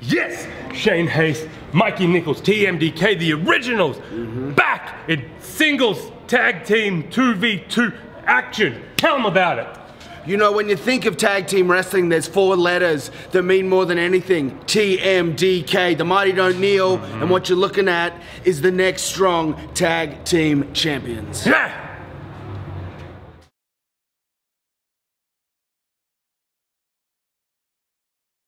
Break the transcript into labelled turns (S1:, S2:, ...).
S1: Yes, Shane Haste, Mikey Nicholls, TMDK, the originals, mm-hmm. back in singles tag team 2v2 action. Tell them about it.
S2: You know, when you think of tag team wrestling, there's four letters that mean more than anything. TMDK, the mighty don't kneel, and mm-hmm. what you're looking at is the next strong tag team champions.
S1: Yeah,